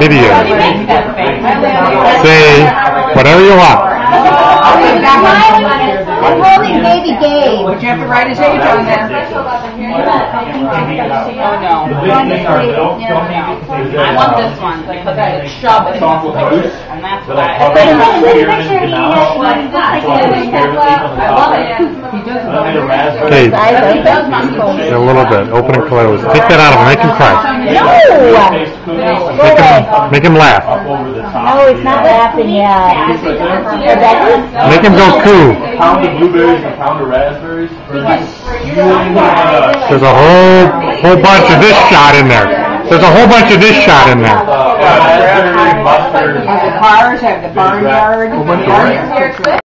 Video. Say whatever you want. I'm holding baby Gabe. Would you have to write his age on there? Oh, I want this one because I could shove it. And that's But why. I I love it. Okay, a little bit. Open and close. Take that out of him. Make him cry. No! Taste cookies Go Make him, make him laugh. up over the top. No, he's not laughing yet. Make him go coo. Pound of blueberries, and pound of raspberries. Uh, There's a whole whole bunch of this shot in there. There's a whole bunch of this shot in there. raspberry, mustard. Have the cars, have the barnyard. Whole bunch of Barnyard.